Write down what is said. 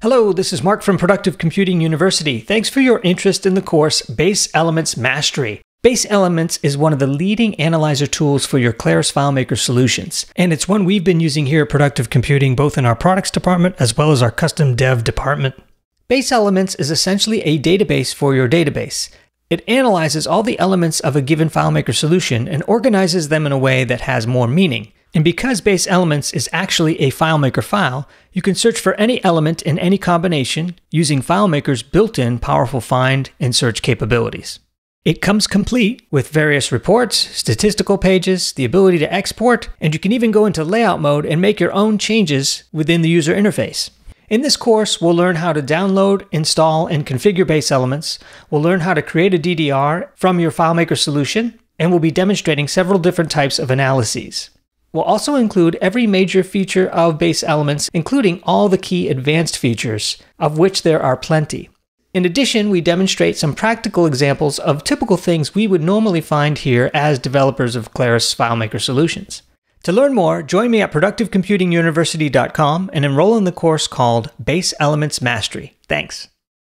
Hello, this is Mark from Productive Computing University. Thanks for your interest in the course BaseElements Mastery. BaseElements is one of the leading analyzer tools for your Claris FileMaker solutions, and it's one we've been using here at Productive Computing both in our products department as well as our custom dev department. BaseElements is essentially a database for your database. It analyzes all the elements of a given FileMaker solution and organizes them in a way that has more meaning. And because BaseElements is actually a FileMaker file, you can search for any element in any combination using FileMaker's built-in powerful find and search capabilities. It comes complete with various reports, statistical pages, the ability to export, and you can even go into layout mode and make your own changes within the user interface. In this course, we'll learn how to download, install, and configure BaseElements. We'll learn how to create a DDR from your FileMaker solution, and we'll be demonstrating several different types of analyses. We'll also include every major feature of BaseElements, including all the key advanced features, of which there are plenty. In addition, we demonstrate some practical examples of typical things we would normally find here as developers of Claris FileMaker solutions. To learn more, join me at productivecomputinguniversity.com and enroll in the course called BaseElements Mastery. Thanks.